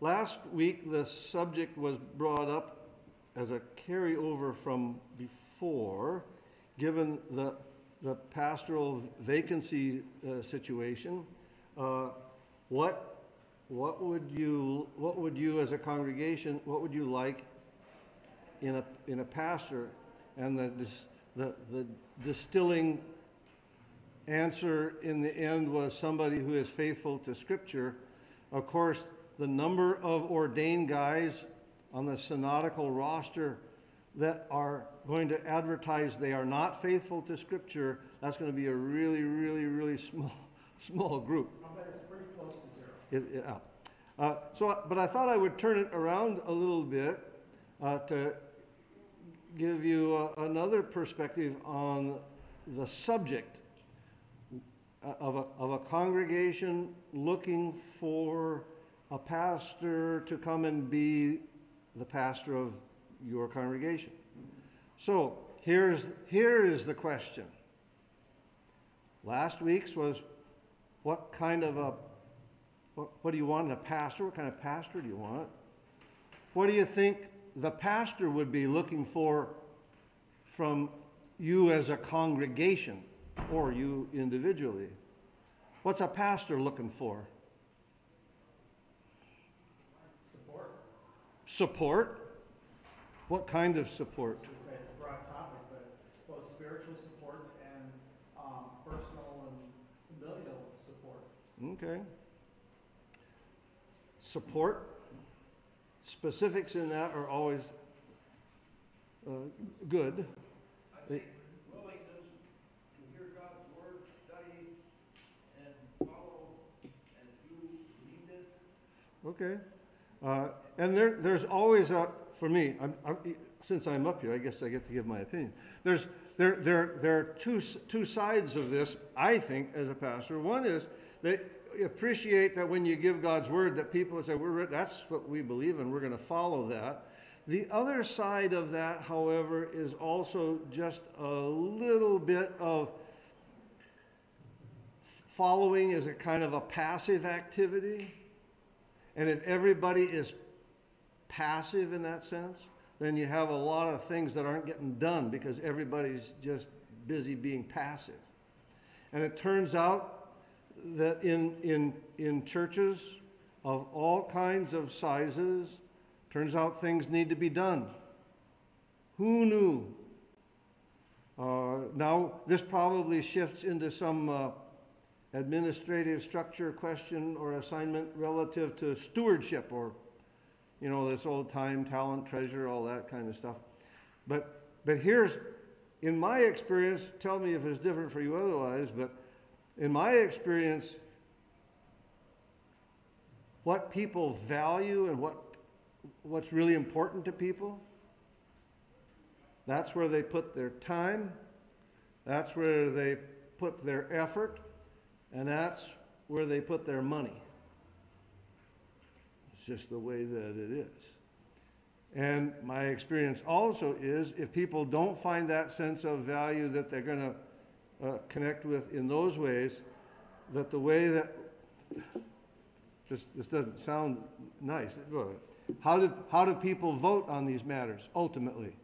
last week, the subject was brought up as a carryover from before, given the, the pastoral vacancy uh, situation. Uh, what, what would you, what would you as a congregation, what would you like in a, in a pastor? And the, dis- the, the distilling answer in the end was somebody who is faithful to Scripture. Of course, the number of ordained guys on the synodical roster that are going to advertise they are not faithful to Scripture, that's going to be a really, really, really small, small group. I'll bet it's pretty close to zero. It- yeah. Uh, so, but I thought I would turn it around a little bit uh, to give you uh, another perspective on the subject uh, of a, of a congregation looking for a pastor to come and be the pastor of your congregation. So here's, here is the question. Last week's was what kind of a what, what do you want in a pastor? What kind of pastor do you want? What do you think the pastor would be looking for from you as a congregation or you individually? What's a pastor looking for? Support, Support? What kind of support? it's a broad topic, but both spiritual support and, um, personal and familial support. Okay. Support. Specifics in that are always uh, good. I think willingness to hear God's word, study, and follow as you lead us. Okay. Uh, and there, there's always a, for me, I'm, I'm, since I'm up here, I guess I get to give my opinion. There's, there, there, there are two, two sides of this, I think, as a pastor. One is that appreciate that when you give God's word, that people say, we're, that's what we believe and we're going to follow that. The other side of that, however, is also just a little bit of following is a kind of a passive activity. And if everybody is passive in that sense, then you have a lot of things that aren't getting done because everybody's just busy being passive. And it turns out that in, in, in churches of all kinds of sizes, turns out things need to be done. Who knew? Uh, now, this probably shifts into some uh, administrative structure question or assignment relative to stewardship or, you know, this old time, talent, treasure, all that kind of stuff. But, but here's, in my experience, tell me if it's different for you otherwise, but in my experience, what people value and what, what's really important to people, that's where they put their time, that's where they put their effort, and that's where they put their money. It's just the way that it is. And my experience also is if people don't find that sense of value that they're going to uh, connect with in those ways, that the way that this, this doesn't sound nice. How do, how do people vote on these matters ultimately?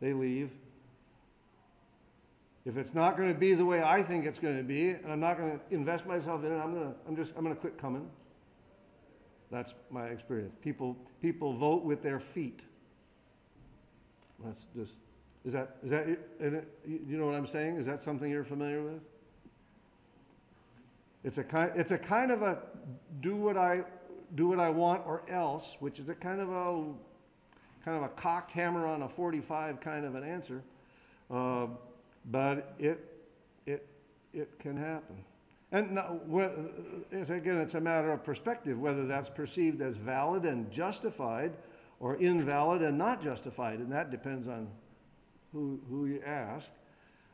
They leave. If it's not going to be the way I think it's going to be, and I'm not going to invest myself in it, I'm going to, I'm just, I'm going to quit coming. That's my experience. People, people vote with their feet. That's just, is that, is that, you know what I'm saying? Is that something you're familiar with? It's a kind, it's a kind of a do what I, do what I want or else, which is a kind of a, kind of a cocked hammer on a 45 kind of an answer. Uh, but it, it, it can happen. And now, again, it's a matter of perspective, whether that's perceived as valid and justified or invalid and not justified, and that depends on who, who you ask.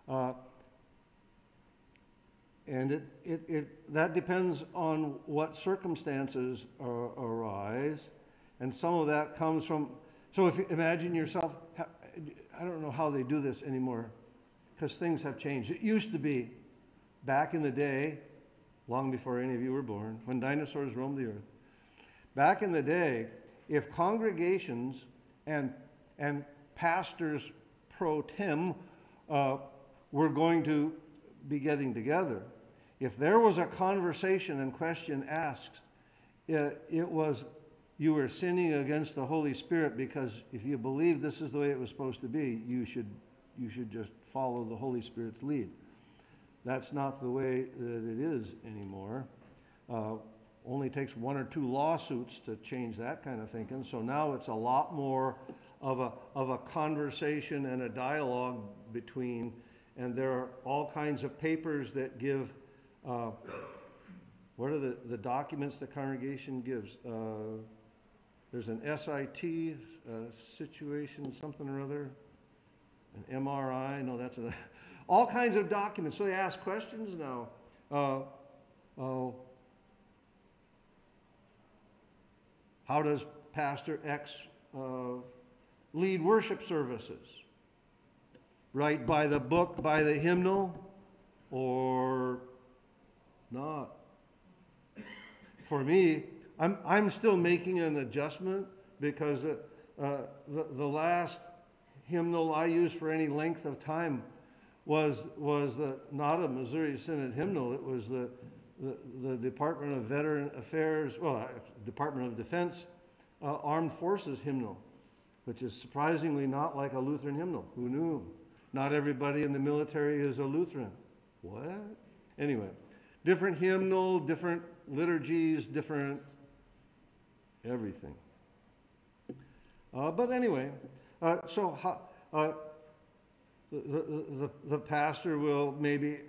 Uh, and it, it, it, that depends on what circumstances ar- arise. And some of that comes from, so if you imagine yourself, I don't know how they do this anymore, because things have changed. It used to be, back in the day, long before any of you were born, when dinosaurs roamed the earth. Back in the day, if congregations and, and pastors pro tem uh, were going to be getting together, if there was a conversation and question asked, it, it was you were sinning against the Holy Spirit because if you believe this is the way it was supposed to be, you should, you should just follow the Holy Spirit's lead. That's not the way that it is anymore. Uh, only takes one or two lawsuits to change that kind of thinking. So now it's a lot more of a, of a conversation and a dialogue between, and there are all kinds of papers that give, uh, what are the, the documents the congregation gives? Uh, there's an SIT uh, situation, something or other, an MRI, no, that's a, all kinds of documents. So they ask questions now. Uh, oh, how does Pastor X uh, lead worship services? Right by the book, by the hymnal, or not? For me, I'm, I'm still making an adjustment because uh, uh, the, the last hymnal I used for any length of time was, was the, not a Missouri Synod hymnal, it was the, the, the Department of Veteran Affairs, well, uh, Department of Defense uh, Armed Forces hymnal, which is surprisingly not like a Lutheran hymnal. Who knew? Not everybody in the military is a Lutheran. What? Anyway, different hymnal, different liturgies, different everything. Uh, but anyway, uh, so uh, the, the, the pastor will maybe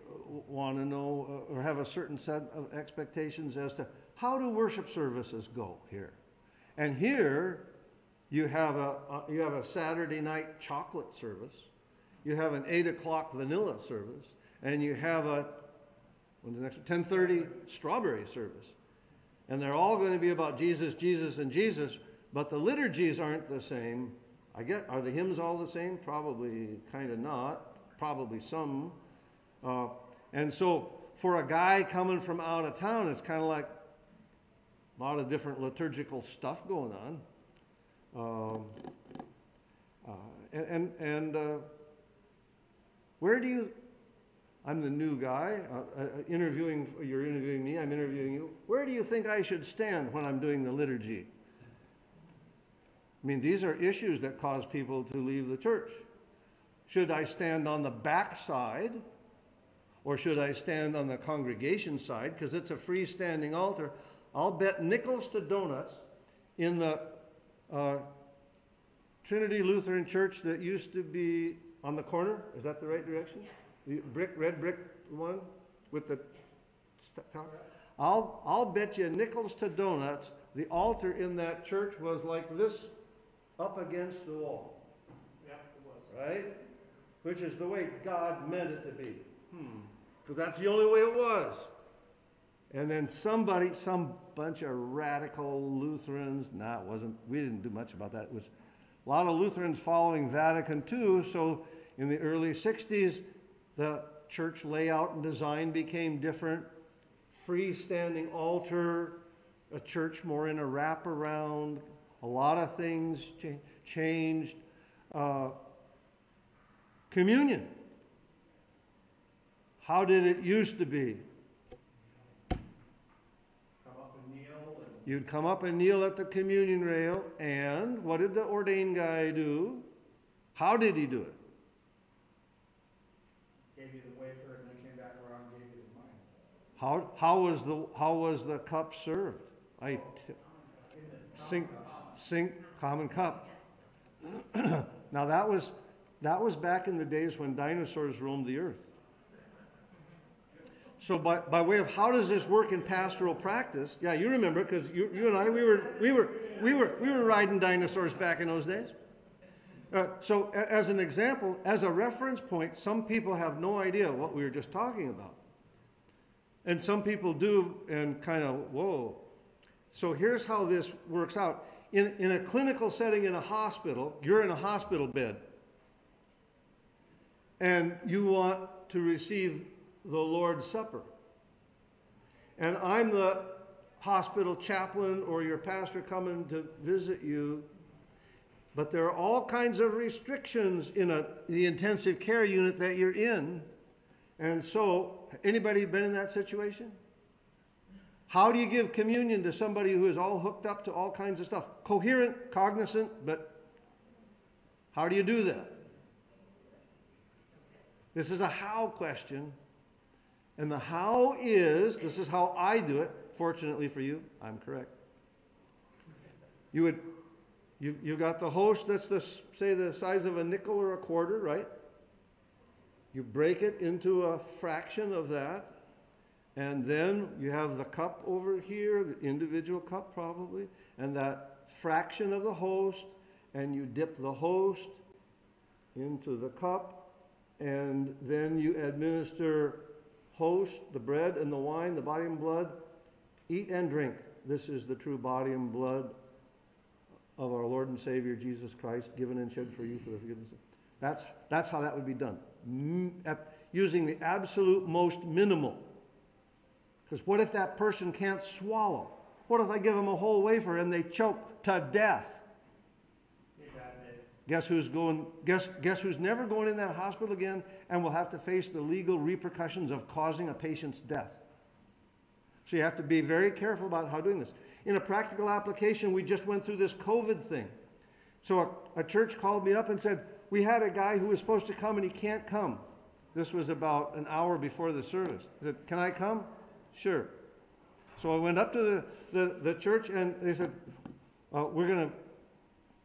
want to know uh, or have a certain set of expectations as to how do worship services go here. And here you have a, a you have a Saturday night chocolate service, you have an eight o'clock vanilla service, and you have a when's the next ten thirty strawberry service, and they're all going to be about Jesus, Jesus, and Jesus. But the liturgies aren't the same I get, are the hymns all the same? Probably kind of not. Probably some. Uh, and so for a guy coming from out of town, it's kind of like a lot of different liturgical stuff going on. Um, uh, and and, uh, where do you? I'm the new guy uh, uh, interviewing. You're interviewing me. I'm interviewing you. Where do you think I should stand when I'm doing the liturgy? I mean, these are issues that cause people to leave the church. Should I stand on the back side or should I stand on the congregation side? Because it's a freestanding altar. I'll bet nickels to donuts in the uh, Trinity Lutheran Church that used to be on the corner. Is that the right direction? The brick, red brick one with the tower? I'll, I'll bet you nickels to donuts the altar in that church was like this up against the wall, Yeah, it was. right? Which is the way God meant it to be. Hmm. Because that's the only way it was. And then somebody, some bunch of radical Lutherans, nah, it wasn't, we didn't do much about that. It was a lot of Lutherans following Vatican II. So in the early 60s, the church layout and design became different. Freestanding altar, a church more in a wraparound, a lot of things cha- changed. Uh, communion. How did it used to be? Come up and kneel and You'd come up and kneel at the communion rail, and what did the ordained guy do? How did he do it? gave you the wafer and then came back around and gave you the money. How, how, was, the, how was the cup served? I t- sink, sink, common cup. now that was, that was back in the days when dinosaurs roamed the earth. So by, by way of how does this work in pastoral practice? Yeah, you remember because you, you and I we were we were we were we were riding dinosaurs back in those days. Uh, so as an example, as a reference point, some people have no idea what we were just talking about, and some people do, and kind of whoa. So here's how this works out. In, in a clinical setting in a hospital, you're in a hospital bed, and you want to receive the Lord's Supper. and I'm the hospital chaplain or your pastor coming to visit you, but there are all kinds of restrictions in a, the intensive care unit that you're in. And so, anybody been in that situation? How do you give communion to somebody who is all hooked up to all kinds of stuff? Coherent, cognizant, but how do you do that? This is a how question. And the how is this is how I do it. Fortunately for you, I'm correct. You would, you, you've got the host that's the, say, the size of a nickel or a quarter, right? You break it into a fraction of that. And then you have the cup over here, the individual cup probably, and that fraction of the host, and you dip the host into the cup, and then you administer host, the bread and the wine, the body and blood. Eat and drink. This is the true body and blood of our Lord and Savior Jesus Christ, given and shed for you for the forgiveness. of That's, that's how that would be done. M- using the absolute most minimal. What if that person can't swallow? What if I give them a whole wafer and they choke to death? Guess who's going, guess, guess who's never going in that hospital again and will have to face the legal repercussions of causing a patient's death? So you have to be very careful about how doing this. In a practical application, we just went through this COVID thing. So a, a church called me up and said, We had a guy who was supposed to come and he can't come. This was about an hour before the service. I said, Can I come? Sure. So I went up to the, the, the church and they said, uh, We're going to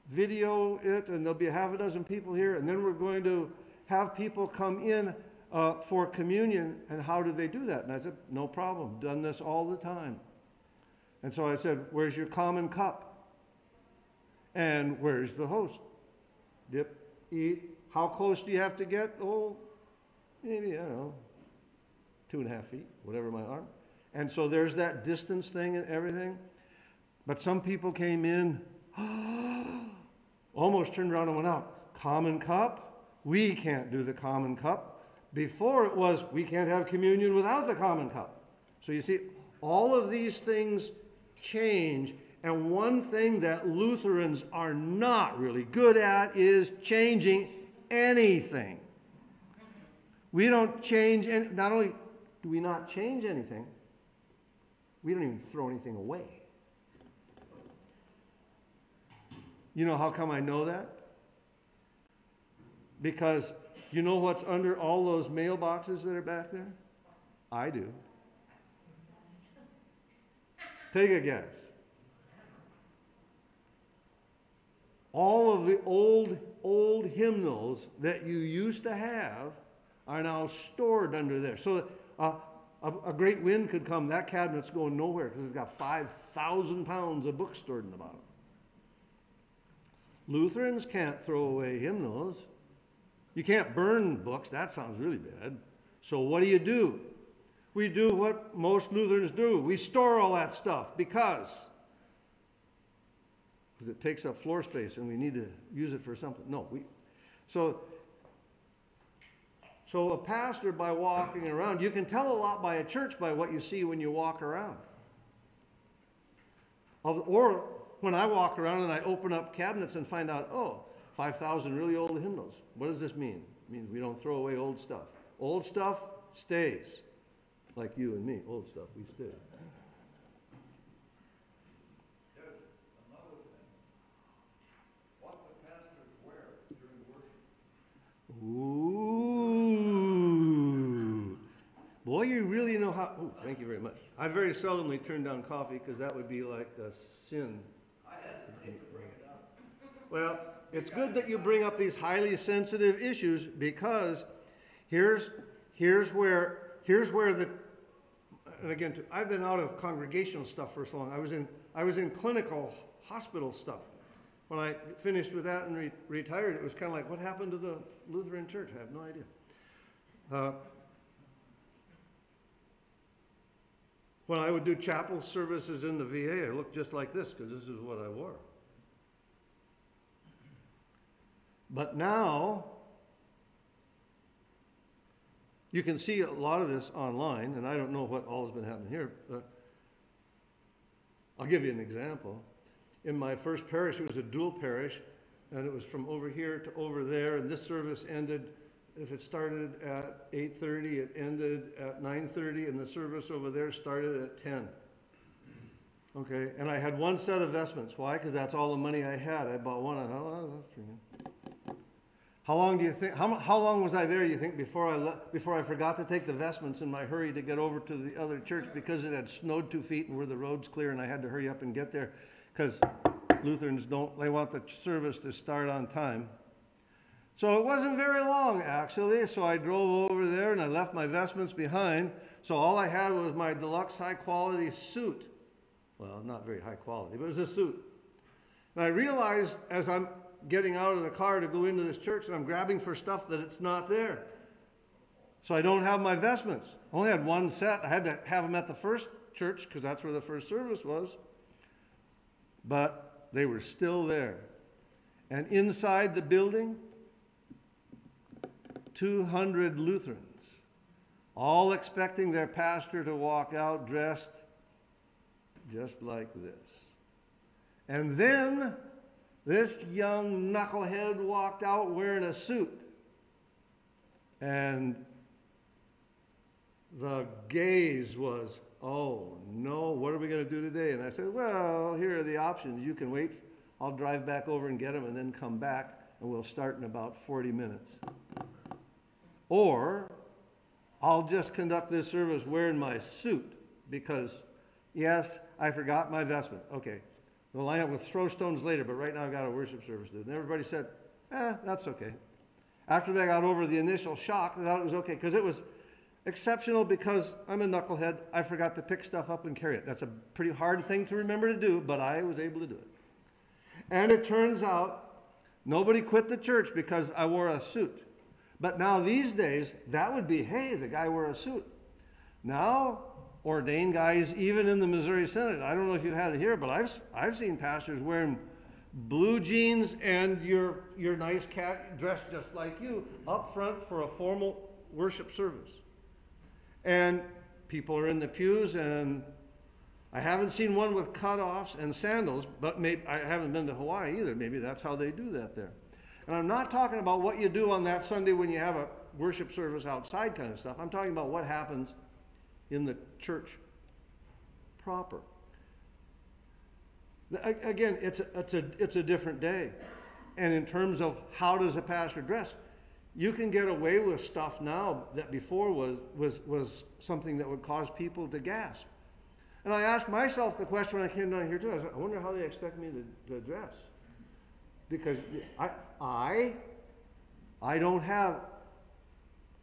video it and there'll be a half a dozen people here and then we're going to have people come in uh, for communion. And how do they do that? And I said, No problem. Done this all the time. And so I said, Where's your common cup? And where's the host? Dip, eat. How close do you have to get? Oh, maybe, I don't know, two and a half feet, whatever my arm. And so there's that distance thing and everything. But some people came in, almost turned around and went out. Common cup? We can't do the common cup. Before it was, we can't have communion without the common cup. So you see, all of these things change. And one thing that Lutherans are not really good at is changing anything. We don't change, any, not only do we not change anything, we don't even throw anything away. You know how come I know that? Because you know what's under all those mailboxes that are back there? I do. Take a guess. All of the old, old hymnals that you used to have are now stored under there. So uh, a, a great wind could come, that cabinet's going nowhere because it's got 5,000 pounds of books stored in the bottom. Lutherans can't throw away hymnals. You can't burn books, that sounds really bad. So what do you do? We do what most Lutherans do. We store all that stuff because because it takes up floor space and we need to use it for something. No, we so so a pastor by walking around, you can tell a lot by a church by what you see when you walk around. Or when I walk around and I open up cabinets and find out, oh, 5,000 really old hymnals. What does this mean? It means we don't throw away old stuff. Old stuff stays. Like you and me, old stuff, we stay. There's another thing. What the pastors wear during worship. Ooh. Boy, you really know how. Oh, thank you very much. I very seldomly turn down coffee because that would be like a sin. I hesitate to bring it up. Well, it's good that you bring up these highly sensitive issues because here's here's where here's where the and again I've been out of congregational stuff for so long. I was in I was in clinical hospital stuff. When I finished with that and re- retired, it was kind of like, what happened to the Lutheran Church? I have no idea. Uh, when I would do chapel services in the VA, I looked just like this because this is what I wore. But now, You can see a lot of this online, and I don't know what all has been happening here, but I'll give you an example. In my first parish, it was a dual parish, and it was from over here to over there, and this service ended, if it started at eight-thirty, it ended at nine-thirty, and the service over there started at ten. Okay, and I had one set of vestments. Why? Because that's all the money I had. I bought one. I thought, oh. How long do you think? How, how long was I there? You think before I le- before I forgot to take the vestments in my hurry to get over to the other church because it had snowed two feet and were the roads clear and I had to hurry up and get there because Lutherans don't they want the service to start on time. So it wasn't very long actually. So I drove over there and I left my vestments behind. So all I had was my deluxe high quality suit. Well, not very high quality, but it was a suit. And I realized as I'm getting out of the car to go into this church and I'm grabbing for stuff that it's not there. So I don't have my vestments. I only had one set. I had to have them at the first church because that's where the first service was. But they were still there. And inside the building, 200 Lutherans, all expecting their pastor to walk out dressed just like this. And then this young knucklehead walked out wearing a suit. And the gaze was, oh no, what are we going to do today? And I said, well, here are the options. You can wait. I'll drive back over and get them and then come back, and we'll start in about 40 minutes. Or I'll just conduct this service wearing my suit because, yes, I forgot my vestment. Okay, we'll line up with throw stones later, but right now I've got a worship service to do. And everybody said, eh, that's okay. After they got over the initial shock, they thought it was okay because it was exceptional because I'm a knucklehead. I forgot to pick stuff up and carry it. That's a pretty hard thing to remember to do, but I was able to do it. And it turns out nobody quit the church because I wore a suit. But now these days, that would be, hey, the guy wore a suit. Now, ordained guys, even in the Missouri Synod, I don't know if you've had it here, but I've, I've seen pastors wearing blue jeans and your, your nice cat dressed just like you up front for a formal worship service. And people are in the pews, and I haven't seen one with cutoffs and sandals, but maybe, I haven't been to Hawaii either. Maybe that's how they do that there. And I'm not talking about what you do on that Sunday when you have a worship service outside kind of stuff. I'm talking about what happens in the church proper. Again, it's a, it's a, it's a different day. And in terms of how does a pastor dress, you can get away with stuff now that before was, was, was something that would cause people to gasp. And I asked myself the question when I came down here too. I said, I wonder how they expect me to, to dress. Because I, I, I don't have,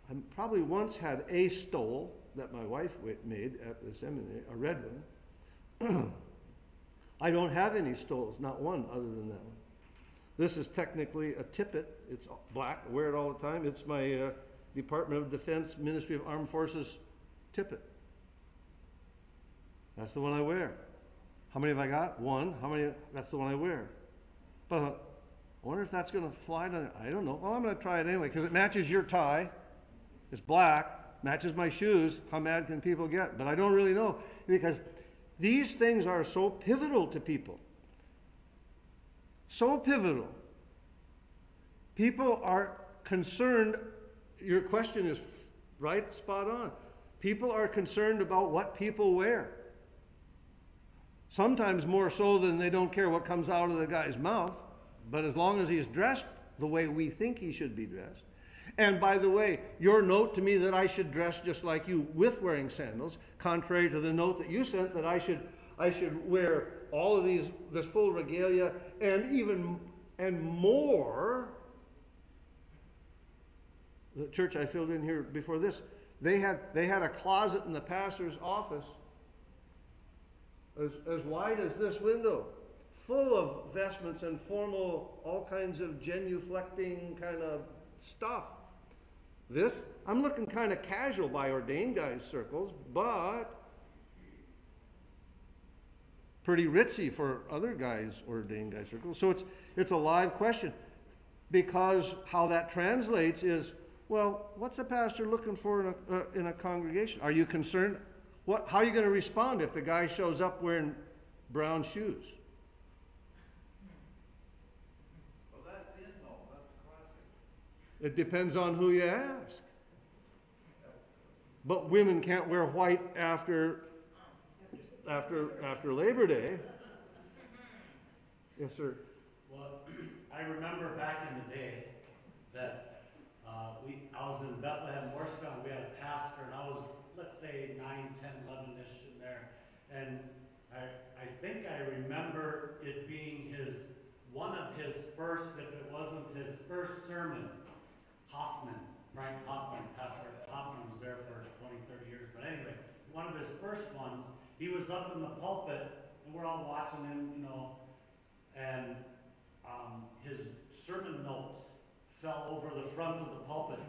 I probably once had a stole that my wife made at the seminary, a red one. I don't have any stoles, not one other than that one. This is technically a tippet. It's black. I wear it all the time. It's my uh, Department of Defense, Ministry of Armed Forces tippet. That's the one I wear. How many have I got? One. How many? That's the one I wear. But I wonder if that's going to fly. I don't know. Well, I'm going to try it anyway because it matches your tie. It's black, matches my shoes. How mad can people get? But I don't really know because these things are so pivotal to people. So pivotal. People are concerned. Your question is right, spot on. People are concerned about what people wear. Sometimes more so than they don't care what comes out of the guy's mouth. But as long as he's dressed the way we think he should be dressed. And by the way, your note to me that I should dress just like you with wearing sandals, contrary to the note that you sent that I should I should wear all of these this full regalia and even and more. The church I filled in here before this, they had they had a closet in the pastor's office as, as wide as this window, full of vestments and formal, all kinds of genuflecting kind of stuff. This, I'm looking kind of casual by ordained guys' circles, but pretty ritzy for other guys' ordained guys' circles. So it's, it's a live question because how that translates is Well, what's a pastor looking for in a, uh, in a congregation? Are you concerned? What, how are you gonna respond if the guy shows up wearing brown shoes? Well, that's in though, that's classic. It depends on who you ask. But women can't wear white after, after, after Labor Day. Yes, sir. Well, I remember back in the day that, uh, we, I was in Bethlehem, Morristown, we had a pastor, and I was, let's say, nine, ten, eleven-ish in there. And I, I think I remember it being his, one of his first, if it wasn't his first sermon, Hoffman, Frank Hoffman, Pastor Hoffman was there for 20, 30 years, but anyway, one of his first ones, he was up in the pulpit, and we're all watching him, you know, and um, his sermon notes fell over the front of the pulpit.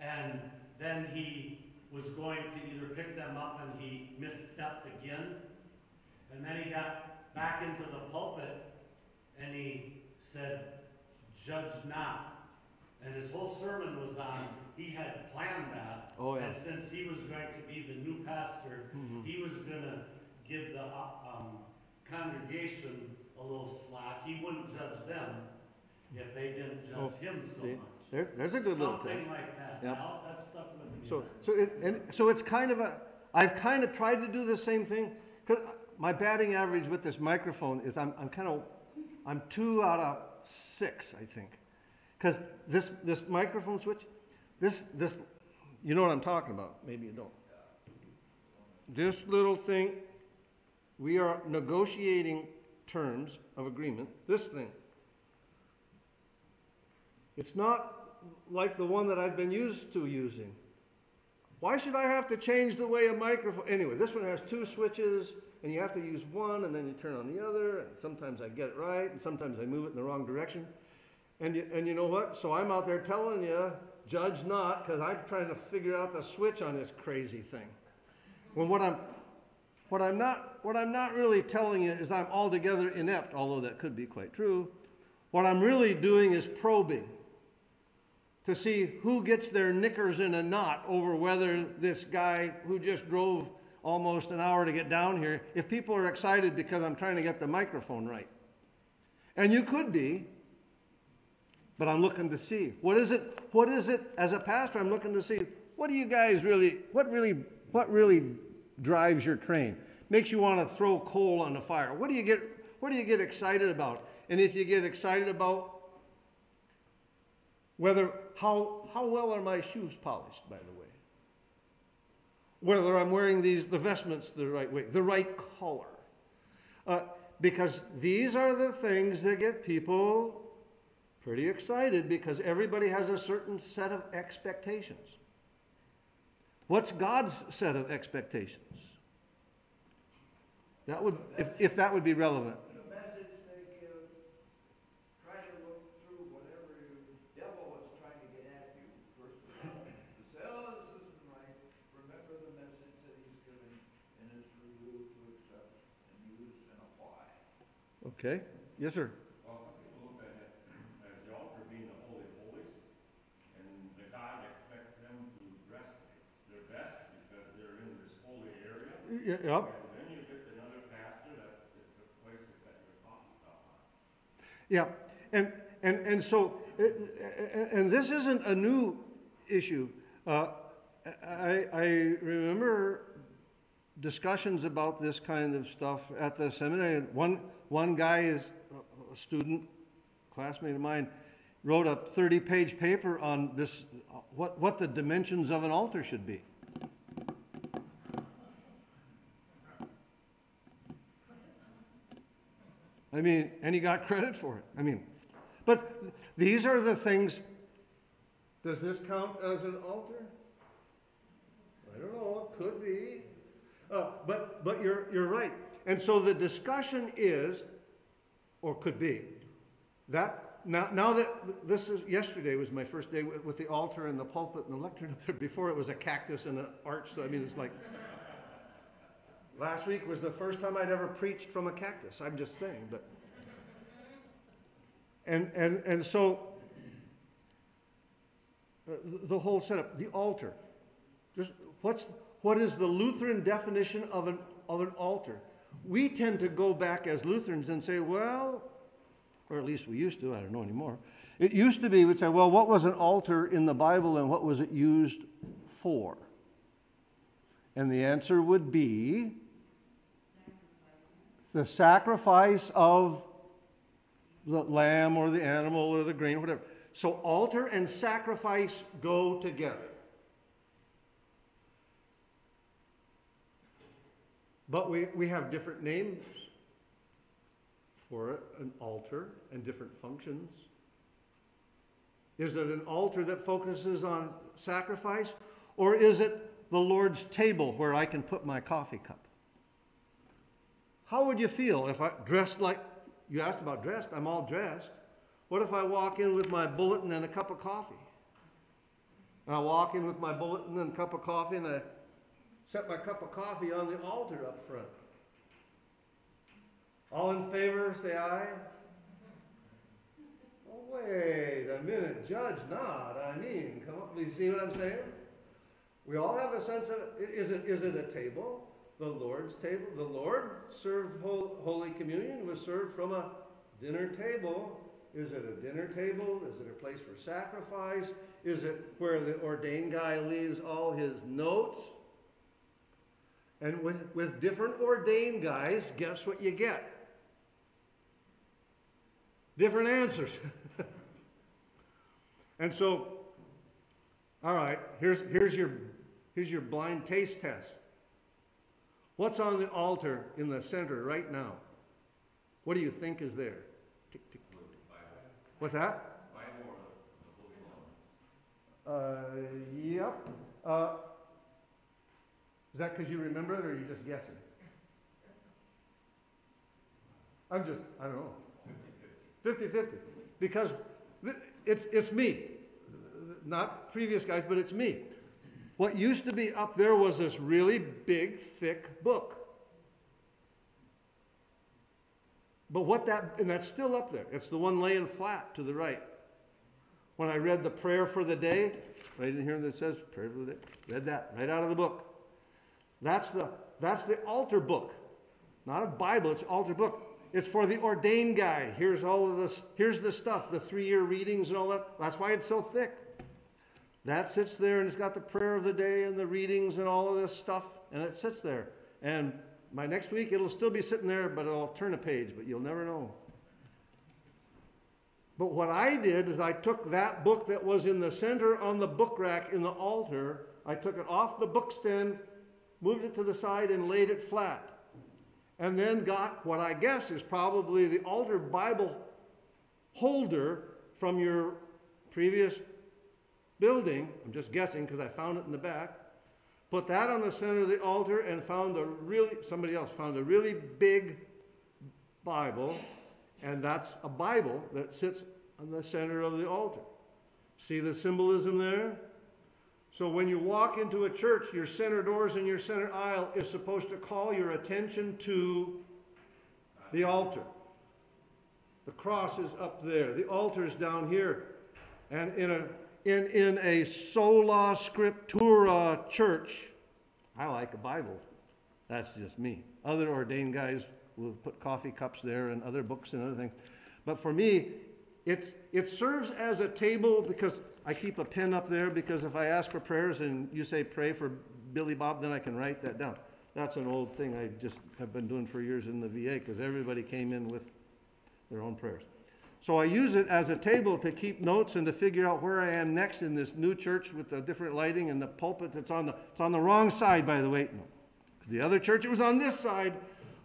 And then he was going to either pick them up and he misstepped again. And then he got back into the pulpit and he said, Judge not. And his whole sermon was on, he had planned that. Oh, yeah. And since he was going to be the new pastor, Mhm. he was gonna give the, uh, um, congregation a little slack. He wouldn't judge them if they didn't Oh, judge him so see, much. There, there's a good little Something text. like that. Yep. Now, that stuck with me. So, so it, and, so it's kind of a, I've kind of tried to do the same thing, cause my batting average with this microphone is I'm, I'm kind of, I'm two out of six, I think. Cause this, this microphone switch, this, this, you know what I'm talking about, maybe you don't. This little thing, we are negotiating terms of agreement, this thing. It's not like the one that I've been used to using. Why should I have to change the way a microphone, anyway, this one has two switches, and you have to use one, and then you turn on the other, and sometimes I get it right, and sometimes I move it in the wrong direction. And you, and you know what? So I'm out there telling you, judge not, because I'm trying to figure out the switch on this crazy thing. When what I'm, what I'm not, what I'm not really telling you is I'm altogether inept, although that could be quite true. What I'm really doing is probing to see who gets their knickers in a knot over whether this guy who just drove almost an hour to get down here, if people are excited because I'm trying to get the microphone right. And you could be, but I'm looking to see. What is it, what is it, as a pastor, I'm looking to see, what do you guys really, what really, what really drives your train? Makes you want to throw coal on the fire? What do you get, what do you get excited about? And if you get excited about whether, how, how well are my shoes polished, by the way? Whether I'm wearing these, the vestments the right way, the right color. Uh, because these are the things that get people pretty excited because everybody has a certain set of expectations. What's God's set of expectations? That would, if, if that would be relevant. Okay. Yes, they give, try to look through whatever your devil is trying to get at you first of all. To say, oh, this isn't right, remember the message that he's giving, and it's for you to accept and use and apply. Okay, yes, sir. Well, some people look at it as the altar being the holy of holies, and the God expects them to dress their best because they're in this holy area. Y- Yep, And then you get another pastor that is the place to set your coffee stuff. Yeah, and, and, and so, uh, uh, and this isn't a new issue. Uh, I, I remember discussions about this kind of stuff at the seminary. One, one guy is a student, classmate of mine, wrote a 30-page paper on this, uh, what, what the dimensions of an altar should be. I mean, and he got credit for it. I mean, but these are the things. Does this count as an altar? I don't know. It could be. Uh, but but you're you're right. And so the discussion is, or could be, that now now that this is yesterday was my first day with, with the altar and the pulpit and the lectern up there. Before it was a cactus and an arch. So I mean, it's like. Last week was the first time I'd ever preached from a cactus. I'm just saying, but. And, and, and so, uh, the- whole setup, the altar. Just, what's, what is the Lutheran definition of an, of an altar? We tend to go back as Lutherans and say, well, or at least we used to, I don't know anymore. It used to be, we'd say, well, what was an altar in the Bible and what was it used for? And the answer would be the sacrifice of the lamb or the animal or the grain, or whatever. So altar and sacrifice go together. But we, we have different names for it, an altar, and different functions. Is it an altar that focuses on sacrifice, or is it the Lord's table where I can put my coffee cup? How would you feel if I dressed like, you asked about dressed, I'm all dressed. What if I walk in with my bulletin and a cup of coffee? And I walk in with my bulletin and a cup of coffee and I set my cup of coffee on the altar up front. All in favor, say aye. Oh, wait a minute, judge not. I mean, come on, you see what I'm saying? We all have a sense of, is it, is it a table? The Lord's table? The Lord served Holy Communion, was served from a dinner table. Is it a dinner table? Is it a place for sacrifice? Is it where the ordained guy leaves all his notes? And with, with different ordained guys, guess what you get? Different answers. and so, all right, here's, here's, your, here's your blind taste test. What's on the altar in the center right now? What do you think is there? Tick, tick, tick. What's that? Uh, yep. Uh, is that because you remember it or are you just guessing? I'm just, I don't know. 50 50. Because it's, it's me. Not previous guys, but it's me. What used to be up there was this really big, thick book. But what that, and that's still up there. It's the one laying flat to the right. When I read the prayer for the day, right in here that says prayer for the day, read that right out of the book. That's the, that's the altar book. Not a Bible, it's altar book. It's for the ordained guy. Here's all of this, here's the stuff, the three year readings and all that. That's why it's so thick. That sits there and it's got the prayer of the day and the readings and all of this stuff, and it sits there. And by next week, it'll still be sitting there, but it'll turn a page, but you'll never know. But what I did is I took that book that was in the center on the book rack in the altar, I took it off the book stand, moved it to the side, and laid it flat. And then got what I guess is probably the altar Bible holder from your previous building. I'm just guessing because I found it in the back. Put that on the center of the altar and found a really, somebody else found a really big Bible, and that's a Bible that sits on the center of the altar. See the symbolism there? So when you walk into a church, your center doors and your center aisle is supposed to call your attention to the altar. The cross is up there, the altar is down here. And in a in, in a sola scriptura church, I like a Bible. That's just me. Other ordained guys will put coffee cups there and other books and other things. But for me, it's, it serves as a table because I keep a pen up there because if I ask for prayers and you say pray for Billy Bob, then I can write that down. That's an old thing I just have been doing for years in the VA because everybody came in with their own prayers. So I use it as a table to keep notes and to figure out where I am next in this new church with the different lighting and the pulpit that's on the, it's on the wrong side, by the way. The other church, it was on this side.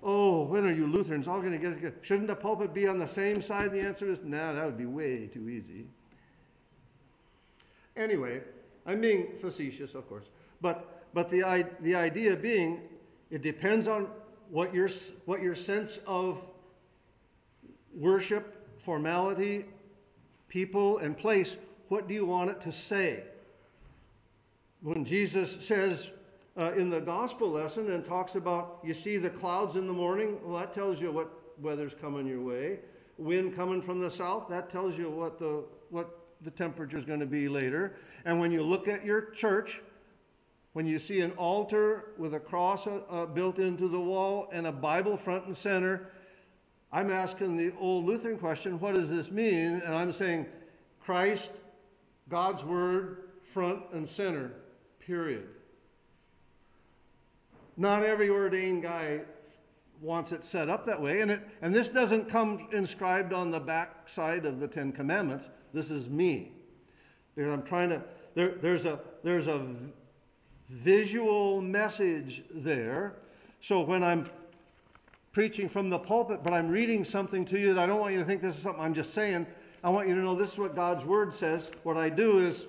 Oh, when are you Lutherans all going to get it? Shouldn't the pulpit be on the same side? The answer is no, that would be way too easy. Anyway, I'm being facetious, of course. But, but the, the idea being, it depends on what your, what your sense of worship, formality, people, and place, what do you want it to say? When Jesus says uh, in the gospel lesson and talks about, you see the clouds in the morning, well, that tells you what weather's coming your way. Wind coming from the south, that tells you what the, what the temperature is going to be later. And when you look at your church, when you see an altar with a cross uh, uh, built into the wall and a Bible front and center, I'm asking the old Lutheran question, what does this mean? And I'm saying, Christ, God's Word, front and center, period. Not every ordained guy wants it set up that way. And, it, and this doesn't come inscribed on the back side of the Ten Commandments. This is me. Because I'm trying to, there, there's a, there's a visual message there. So when I'm preaching from the pulpit, but I'm reading something to you that I don't want you to think this is something I'm just saying. I want you to know this is what God's Word says. What I do is,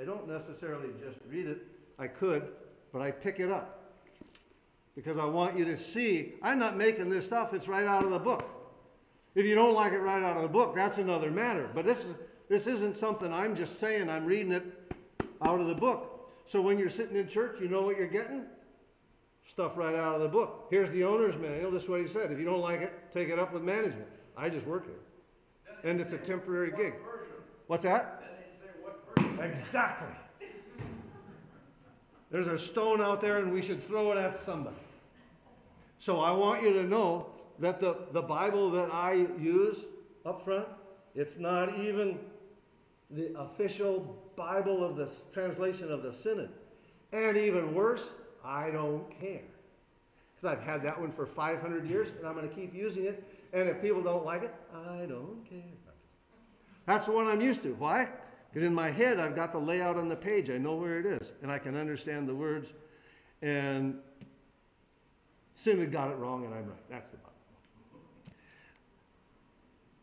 I don't necessarily just read it. I could, but I pick it up because I want you to see I'm not making this stuff, it's right out of the book. If you don't like it right out of the book, that's another matter. But this, is, this isn't something I'm just saying, I'm reading it out of the book. So when you're sitting in church, you know what you're getting? Stuff right out of the book. Here's the owner's manual. This is what he said. If you don't like it, take it up with management. I just work here. And it's a temporary gig. What's that? Exactly. There's a stone out there and we should throw it at somebody. So I want you to know that the, the Bible that I use up front, it's not even the official Bible of the translation of the Synod. And even worse, I don't care. Because I've had that one for 500 years and I'm going to keep using it. And if people don't like it, I don't care. That's the one I'm used to. Why? Because in my head, I've got the layout on the page. I know where it is, and I can understand the words. And Synod got it wrong, and I'm right. That's the bottom.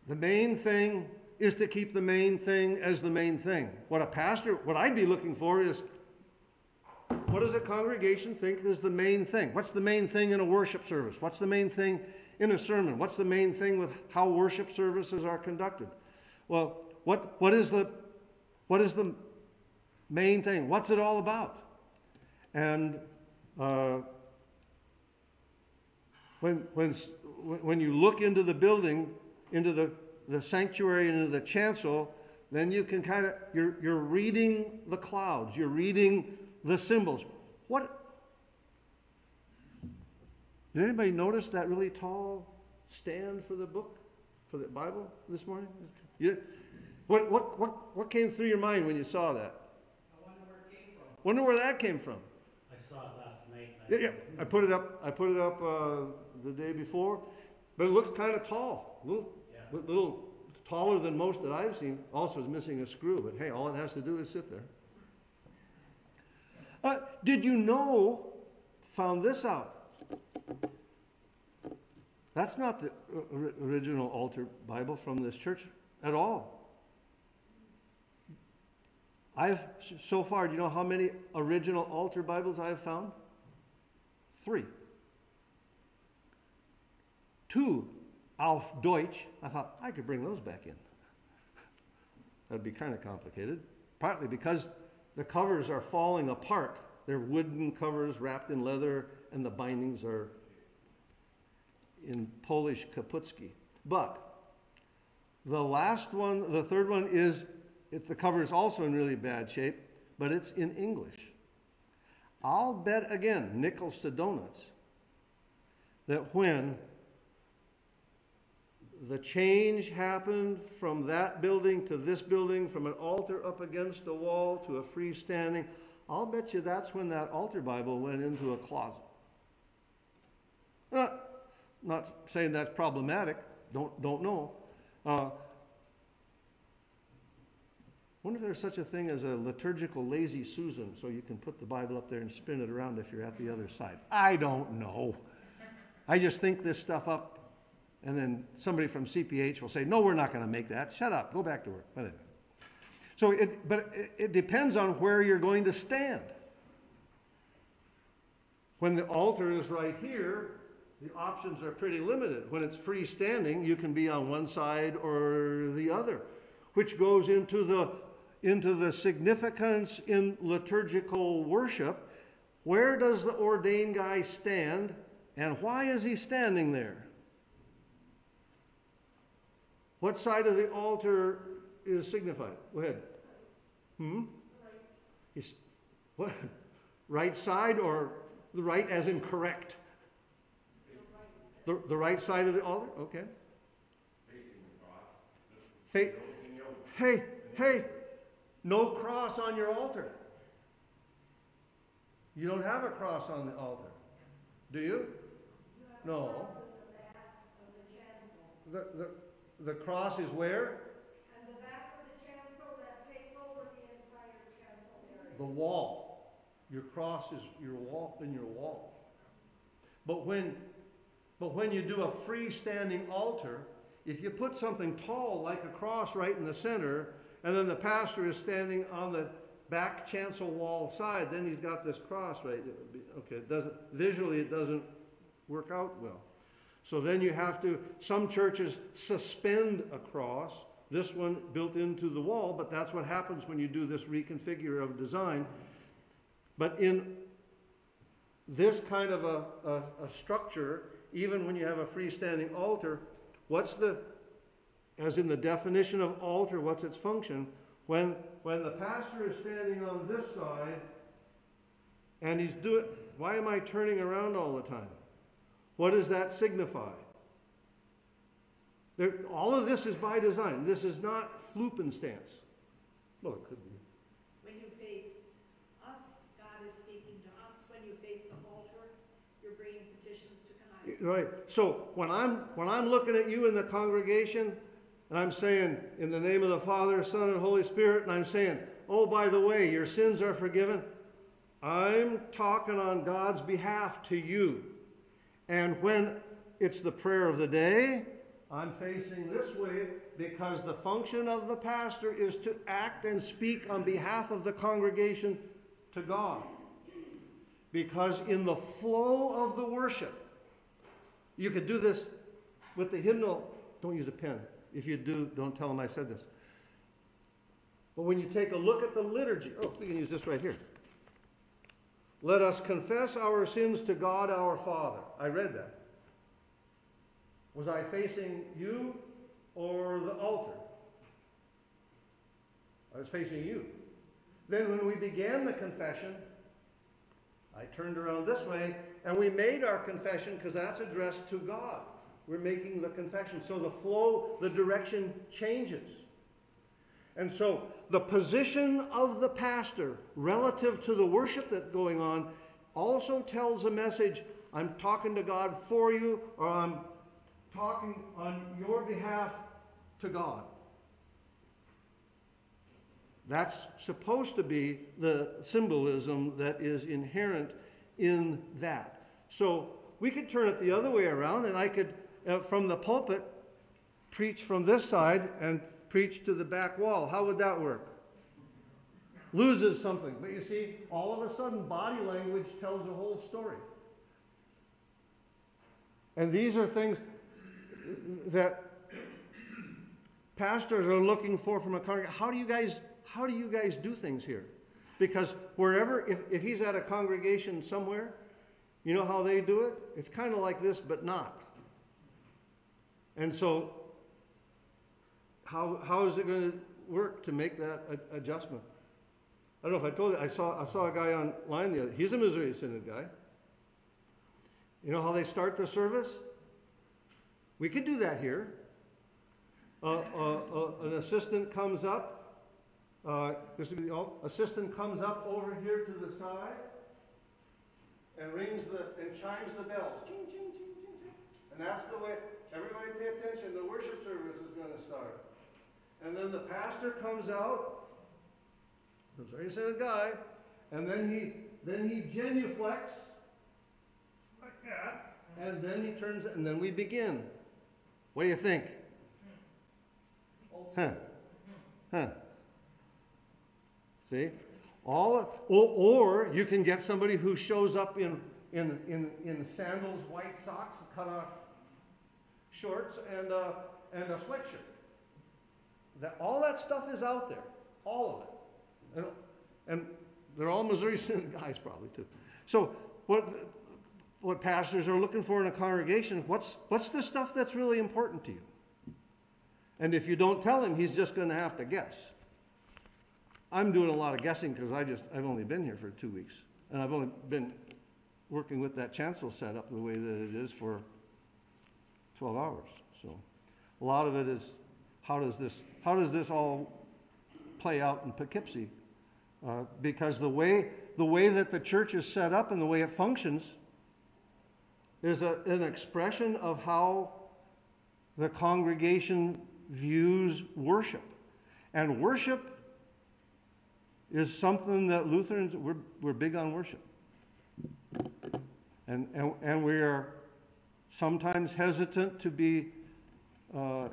The main thing is to keep the main thing as the main thing. What a pastor, what I'd be looking for is what does a congregation think is the main thing? What's the main thing in a worship service? What's the main thing in a sermon? What's the main thing with how worship services are conducted? Well, what, what, is the, what is the main thing? What's it all about? And uh, when, when, when you look into the building, into the, the sanctuary, into the chancel, then you can kind of, you're, you're reading the clouds, you're reading the symbols. What, did anybody notice that really tall stand for the book, for the Bible this morning? You, what, what, what, what came through your mind when you saw that? I wonder where it came from. Wonder where that came from? I saw it last night. I Yeah, yeah. I put it up. I put it up uh, the day before, but it looks kind of tall, a little, Yeah. little taller than most that I've seen. Also, is missing a screw, but hey, all it has to do is sit there. Did you know? Found this out. That's not the original altar Bible from this church at all. I've so far. Do you know how many original altar Bibles I have found? Three. Two auf Deutsch. I thought I could bring those back in. That'd be kind of complicated. Partly because the covers are falling apart. They're wooden covers wrapped in leather, and the bindings are in Polish kaputski. But the last one, the third one is, it, the cover is also in really bad shape, but it's in English. I'll bet again, nickels to donuts, that when the change happened from that building to this building, from an altar up against a wall to a freestanding, I'll bet you that's when that altar Bible went into a closet. Uh, not saying that's problematic, don't, don't know. Uh, wonder if there's such a thing as a liturgical lazy Susan, so you can put the Bible up there and spin it around if you're at the other side. I don't know. I just think this stuff up, and then somebody from CPH will say, "No, we're not going to make that. Shut up. Go back to work." But anyway. So, it, but it, it depends on where you're going to stand. When the altar is right here, the options are pretty limited. When it's freestanding, you can be on one side or the other, which goes into the, into the significance in liturgical worship. Where does the ordained guy stand, and why is he standing there? What side of the altar is signified? Go ahead. Hmm? He's, what? Right side or the right as in correct? The, the right side of the altar? Okay. facing the cross. Fa- In the old hey, hey, no cross on your altar. You don't have a cross on the altar, do you? No. The, the, the cross is where? And the back of the chancel that takes over the entire chancel area. The wall. Your cross is your wall, in your wall. But when, but when you do a freestanding altar, if you put something tall like a cross right in the center, and then the pastor is standing on the back chancel wall side, then he's got this cross right. it would be- Okay, it doesn't, visually it doesn't work out well. So then you have to, some churches suspend a cross, this one built into the wall, but that's what happens when you do this reconfigure of design. But in this kind of a, a, a structure, even when you have a freestanding altar, what's the, as in the definition of altar, what's its function? When, when the pastor is standing on this side and he's doing, why am I turning around all the time? What does that signify? There, all of this is by design. This is not flupenstance. Well, it could be. When you face us, God is speaking to us. When you face the altar, you're bringing petitions to God. Right, so when I'm, when I'm looking at you in the congregation, and I'm saying, in the name of the Father, Son, and Holy Spirit, and I'm saying, oh, by the way, your sins are forgiven, I'm talking on God's behalf to you. And when it's the prayer of the day, I'm facing this way because the function of the pastor is to act and speak on behalf of the congregation to God. Because in the flow of the worship, you could do this with the hymnal. Don't use a pen. If you do, don't tell them I said this. But when you take a look at the liturgy, oh, we can use this right here. Let us confess our sins to God our Father. I read that. Was I facing you or the altar? I was facing you. Then when we began the confession, I turned around this way and we made our confession because that's addressed to God. We're making the confession. So the flow, the direction changes. And so the position of the pastor relative to the worship that's going on also tells a message I'm talking to God for you or I'm talking on your behalf to God. That's supposed to be the symbolism that is inherent in that. So we could turn it the other way around, and I could, uh, from the pulpit, preach from this side and preach to the back wall. How would that work? Loses something. But you see, all of a sudden, body language tells a whole story. And these are things that pastors are looking for from a congregation. How do you guys how do you guys do things here? Because wherever if, if he's at a congregation somewhere, you know how they do it? It's kind of like this, but not. And so how how is it going to work to make that adjustment? I don't know if I told you, I saw I saw a guy online the other, he's a Missouri Synod guy. You know how they start the service? We could do that here. Uh, uh, uh, an assistant comes up, uh, this would be the assistant comes up over here to the side and rings the, and chimes the bells. Ching, ching, ching. And that's the way, everybody pay attention, the worship service is gonna start. And then the pastor comes out, Missouri Synod guy, and then he, then he genuflects like that, and then he turns, and then we begin. What do you think? Huh? Huh? See? All of, or, or you can get somebody who shows up in, in, in, in sandals, white socks, cut off shorts, and, uh, and a sweatshirt. That, all that stuff is out there. All of it. And, and they're all Missouri Synod guys, probably, too. So, what, what pastors are looking for in a congregation, what's, what's the stuff that's really important to you? And if you don't tell him, he's just gonna have to guess. I'm doing a lot of guessing because I just, I've only been here for two weeks. And I've only been working with that chancel setup the way that it is for twelve hours, so. A lot of it is, how does this, how does this all play out in Poughkeepsie? Uh, because the way, the way that the church is set up and the way it functions is a, an expression of how the congregation views worship. And worship is something that Lutherans, we're, we're big on worship. And, and, and we are sometimes hesitant to be, uh,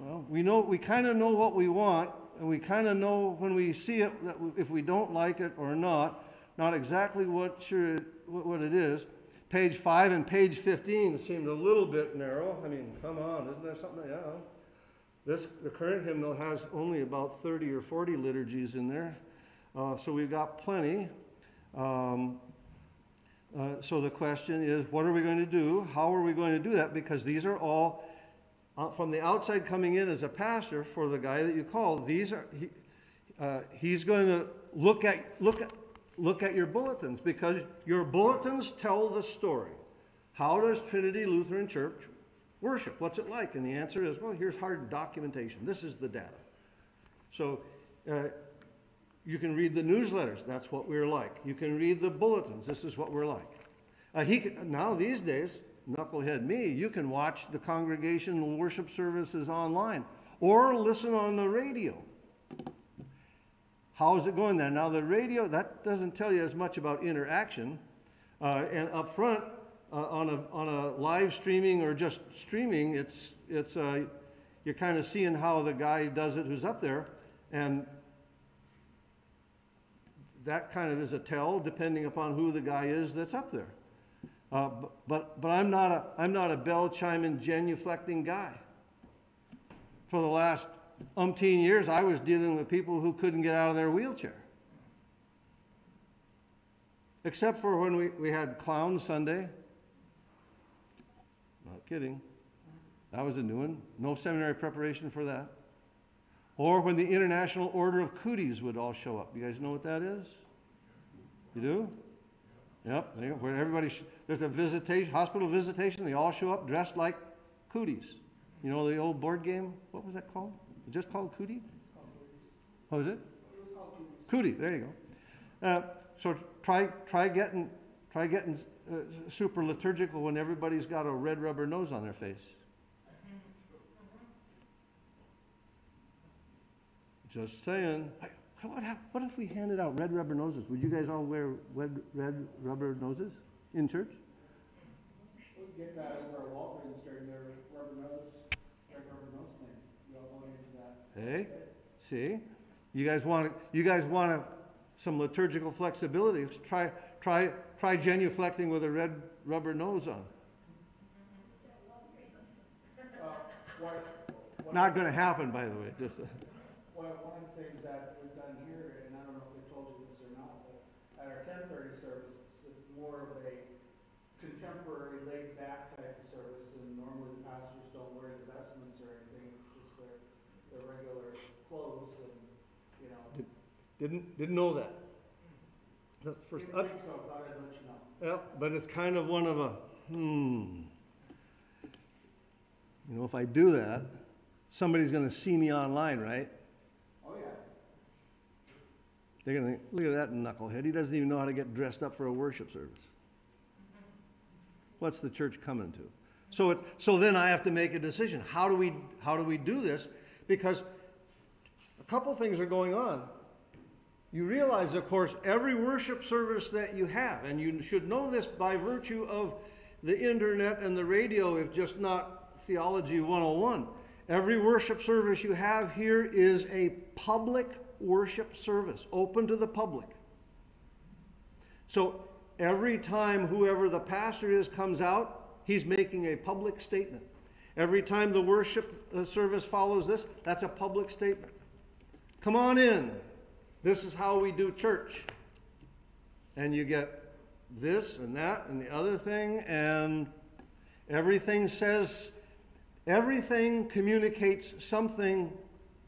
well, we know, we kind of know what we want, and we kind of know when we see it, that if we don't like it or not, not exactly what sure, what it is. Page five and page fifteen seemed a little bit narrow. I mean, come on, isn't there something, yeah. This, the current hymnal has only about thirty or forty liturgies in there, uh, so we've got plenty. Um, uh, so the question is, what are we going to do? How are we going to do that? Because these are all, uh, from the outside coming in as a pastor for the guy that you call, these are, he, uh, he's going to look at, look at, look at your bulletins because your bulletins tell the story. How does Trinity Lutheran Church worship? What's it like? And the answer is, well, here's hard documentation. This is the data. So, uh, you can read the newsletters. That's what we're like. You can read the bulletins. This is what we're like. Uh, he can, now these days, knucklehead me, you can watch the congregational worship services online or listen on the radio. How is it going there? Now the radio that doesn't tell you as much about interaction, uh, and up front uh, on a on a live streaming or just streaming, it's it's uh, you're kind of seeing how the guy does it who's up there, and that kind of is a tell depending upon who the guy is that's up there. Uh, but, but I'm not a, I'm not a bell chiming, genuflecting guy. For the last umpteen years, I was dealing with people who couldn't get out of their wheelchair. Except for when we, we had Clown Sunday. Not kidding. That was a new one. No seminary preparation for that. Or when the International Order of Cooties would all show up. You guys know what that is? You do? Yep, there you go. Where everybody, sh- there's a visitation, hospital visitation, they all show up dressed like cooties. You know the old board game? What was that called? It just called Cootie? What was it? Cootie, there you go. Uh, so try, try getting, try getting uh, super liturgical when everybody's got a red rubber nose on their face. Just saying. What, what if we handed out red rubber noses? Would you guys all wear red, red rubber noses in church? We get that over at Walgreens during their rubber nose, red rubber nose thing. We all going into that. Hey, see? You guys want, you guys want to some liturgical flexibility? Try, try, try genuflecting with a red rubber nose on. Uh, what, what- Not gonna happen, by the way, just, uh, one of the things that we've done here, and I don't know if they told you this or not, but at our ten thirty service, it's more of a contemporary laid back type of service, and normally the pastors don't wear the vestments or anything, it's just their, their regular clothes and, you know. Didn't, didn't know that. That's the first, Didn't think so, thought I'd let you know. Yeah, but it's kind of one of a, hmm. You know, if I do that, somebody's gonna see me online, right? Oh, yeah. They're gonna think, look at that knucklehead, he doesn't even know how to get dressed up for a worship service. What's the church coming to? So it's, so then I have to make a decision. How do we, how do we do this? Because a couple things are going on. You realize, of course, every worship service that you have, and you should know this by virtue of the internet and the radio, if just not Theology 101. Every worship service you have here is a public worship service, open to the public. So every time whoever the pastor is comes out, he's making a public statement. Every time the worship uh, service follows this, that's a public statement. Come on in. This is how we do church. And you get this and that and the other thing, and everything says, Everything communicates something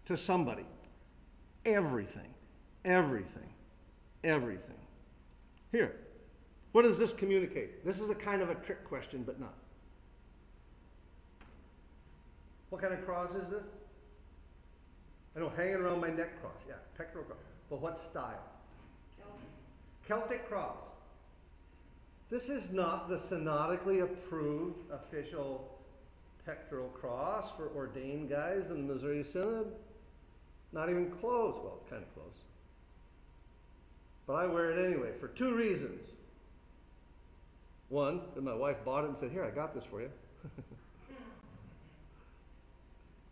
to somebody. Everything, everything, everything. Here, what does this communicate? This is a kind of a trick question, but not. What kind of cross is this? I know, hanging around my neck cross, yeah, pectoral cross. But what style? Celtic cross. This is not the synodically approved official pectoral cross for ordained guys in the Missouri Synod. Not even close. Well, it's kind of close. But I wear it anyway for two reasons. One, that my wife bought it and said, Here, I got this for you.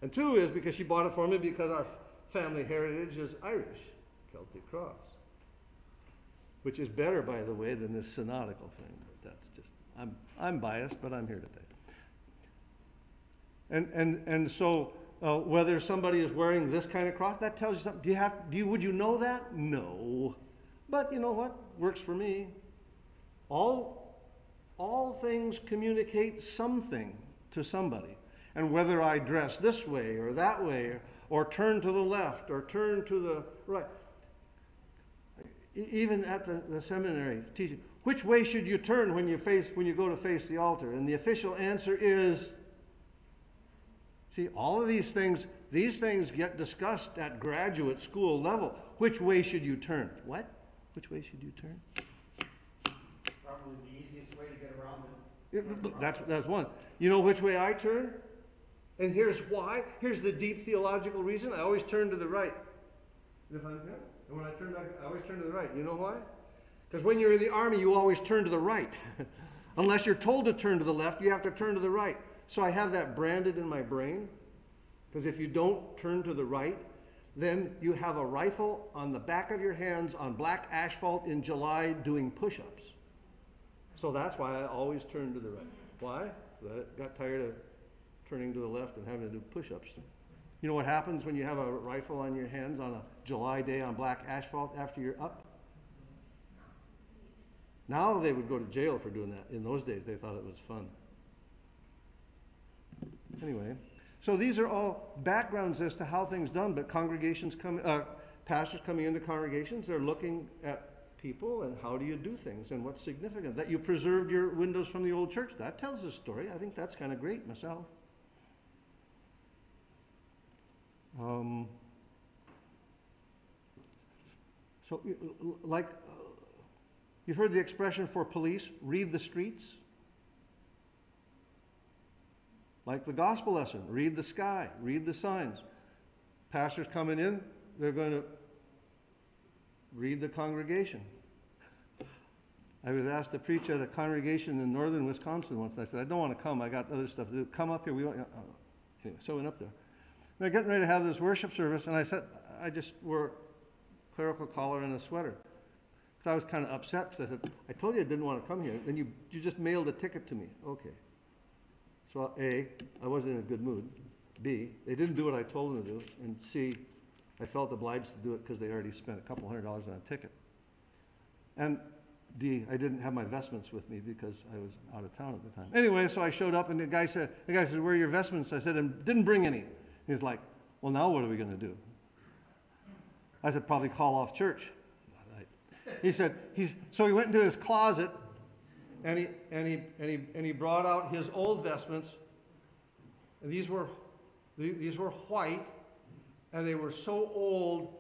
and two is because she bought it for me because our family heritage is Irish, Celtic cross. Which is better, by the way, than this synodical thing. But that's just, I'm, I'm biased, but I'm here today. And, and, and so, uh, whether somebody is wearing this kind of cross, that tells you something. Do you have, do you, would you know that? No. But you know what? Works for me. All, all things communicate something to somebody. And whether I dress this way or that way, or, or turn to the left or turn to the right, even at the, the seminary teaching, which way should you turn when you face when you go to face the altar? And the official answer is See, all of these things, these things get discussed at graduate school level. Which way should you turn? What? Which way should you turn? Probably the easiest way to get around it. That's, that's one. You know which way I turn? And here's why. Here's the deep theological reason. I always turn to the right. If I'm here, and when I turn back, I always turn to the right. You know why? Because when you're in the army, you always turn to the right. Unless you're told to turn to the left, you have to turn to the right. So I have that branded in my brain. Because if you don't turn to the right, then you have a rifle on the back of your hands on black asphalt in July doing push ups. So that's why I always turn to the right. Why? I got tired of turning to the left and having to do push ups. You know what happens when you have a rifle on your hands on a July day on black asphalt after you're up? Now they would go to jail for doing that. In those days, they thought it was fun. Anyway, so these are all backgrounds as to how things done, but congregations come, uh, pastors coming into congregations, they're looking at people and how do you do things and what's significant. That you preserved your windows from the old church, that tells a story. I think that's kind of great myself. Um, so, like, uh, you've heard the expression for police, read the streets? Like the gospel lesson, read the sky, read the signs. Pastors coming in, they're going to read the congregation. I was asked to preach at a congregation in northern Wisconsin once, and I said, I don't want to come, I got other stuff to do. Come up here, we want, uh, anyway, so I went up there. They're getting ready to have this worship service, and I said, I just wore a clerical collar and a sweater. Because I was kind of upset, because I said, I told you I didn't want to come here, then you, you just mailed a ticket to me. Okay. So A, I wasn't in a good mood. B, they didn't do what I told them to do. And C, I felt obliged to do it because they already spent a couple hundred dollars on a ticket. And D, I didn't have my vestments with me because I was out of town at the time. Anyway, so I showed up and the guy said, the guy said, where are your vestments? I said, I didn't bring any. He's like, well, now what are we gonna do? I said, probably call off church. He said, he's, so he went into his closet and he, and he, and he, and he brought out his old vestments. And these were, these were white, and they were so old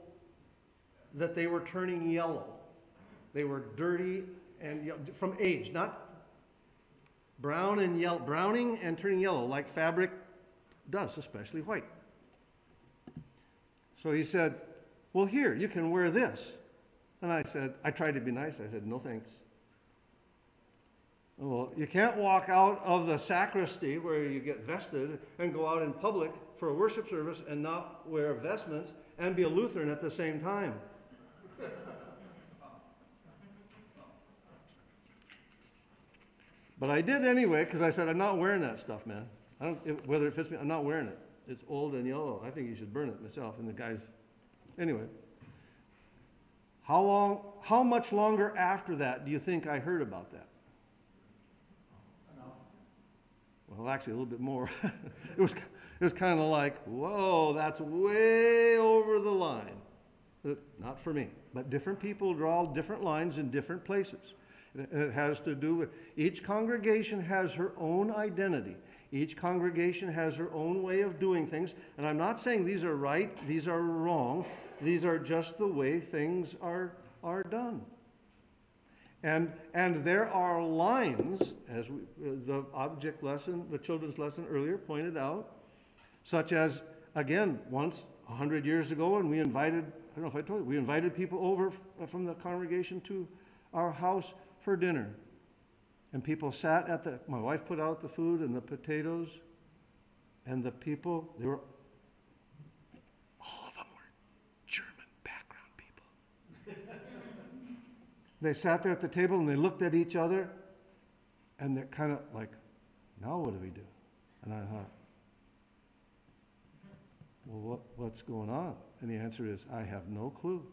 that they were turning yellow. They were dirty and from age, not brown and yellow, browning and turning yellow, like fabric does, especially white. So he said, Well, here, you can wear this. And I said, I tried to be nice. I said, No thanks. Well, you can't walk out of the sacristy where you get vested and go out in public for a worship service and not wear vestments and be a Lutheran at the same time. But I did anyway because I said, I'm not wearing that stuff, man. I don't, if- whether it fits me, I'm not wearing it. It's old and yellow. I think you should burn it myself. And the guys, anyway. How long, how much longer after that do you think I heard about that? Enough. well, actually a little bit more. it was, it was kind of like, whoa, that's way over the line. Uh, Not for me, but different people draw different lines in different places. And it has to do with, each congregation has her own identity. Each congregation has her own way of doing things. And I'm not saying these are right, these are wrong. These are just the way things are, are done. And, and there are lines, as we, the object lesson, the children's lesson earlier pointed out, such as, again, once, a hundred years ago, and we invited, I don't know if I told you, we invited people over from the congregation to our house for dinner. And people sat at the, my wife put out the food and the potatoes, and the people, they were, all of them were German background people. They sat there at the table and they looked at each other, and they're kind of like, now what do we do? And I thought, well, what, what's going on? And the answer is, I have no clue.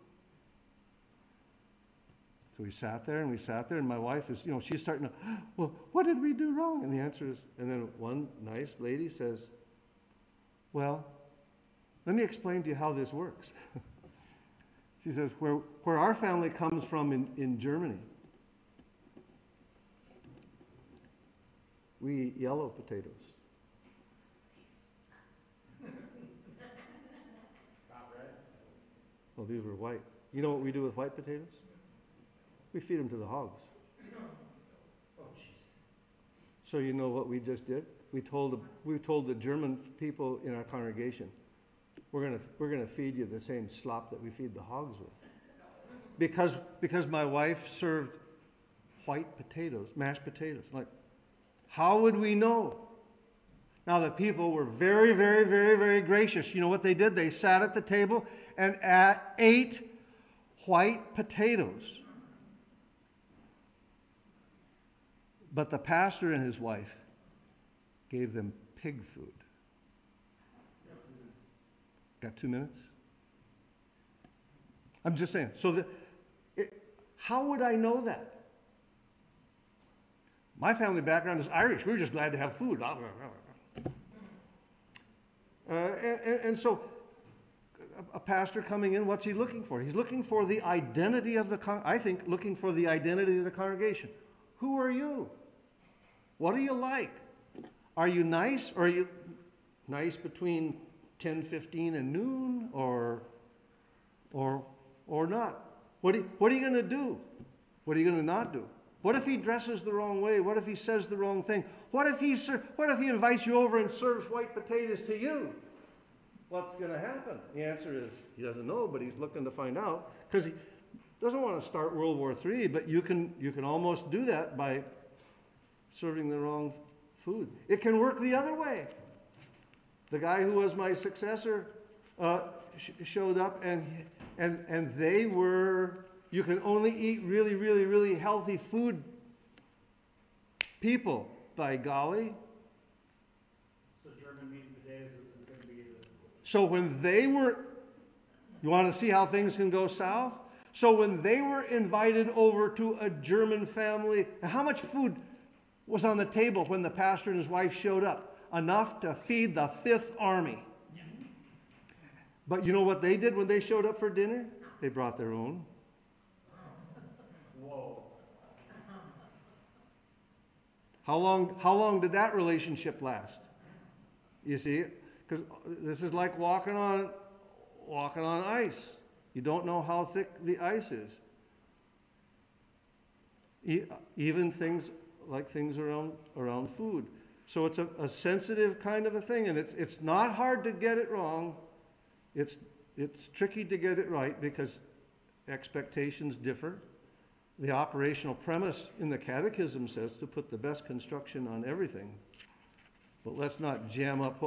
So we sat there and we sat there, and my wife is, you know, she's starting to, well, what did we do wrong? And the answer is, and then one nice lady says, well, let me explain to you how this works. she says, where, where our family comes from in, in Germany, we eat yellow potatoes. Well, these were white. You know what we do with white potatoes? We feed them to the hogs. Oh, so you know what we just did? We told, the we told the German people in our congregation, we're gonna, we're gonna feed you the same slop that we feed the hogs with. Because, because my wife served white potatoes, mashed potatoes, like, how would we know? Now, the people were very, very, very, very gracious. You know what they did? They sat at the table and ate white potatoes. But the pastor and his wife gave them pig food. Got two minutes? I'm just saying. So, the, it, how would I know that? My family background is Irish. We were just glad to have food. Uh, and, and so, a, pastor coming in, what's he looking for? He's looking for the identity of the, I think, looking for the identity of the congregation. Who are you? What are you like? Are you nice? Or are you nice between 10, 15 and noon? Or, or, or not? What are, you- what are you going to do? What are you going to not do? What if he dresses the wrong way? What if he says the wrong thing? What if he, what if he invites you over and serves white potatoes to you? What's going to happen? The answer is he doesn't know, but he's looking to find out because he doesn't want to start World War III. But you can you can almost do that by serving the wrong food. It can work the other way. The guy who was my successor uh, sh- showed up, and and and they were. You can only eat really, really, really healthy food. People, by golly. So German meat and potatoes isn't gonna be the. So when they were, you want to see how things can go south? So when they were invited over to a German family, how much food was on the table when the pastor and his wife showed up? Enough to feed the Fifth Army. But you know what they did when they showed up for dinner? They brought their own. Whoa. How long, how long did that relationship last? You see, because this is like walking on, walking on ice. You don't know how thick the ice is. Even things like things around, around food. So it's a, a sensitive kind of a thing, and it's, it's not hard to get it wrong. It's, it's tricky to get it right because expectations differ. The operational premise in the catechism says to put the best construction on everything. But let's not jam up